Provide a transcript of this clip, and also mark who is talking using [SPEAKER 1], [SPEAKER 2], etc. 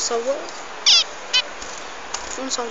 [SPEAKER 1] savoir. On s'en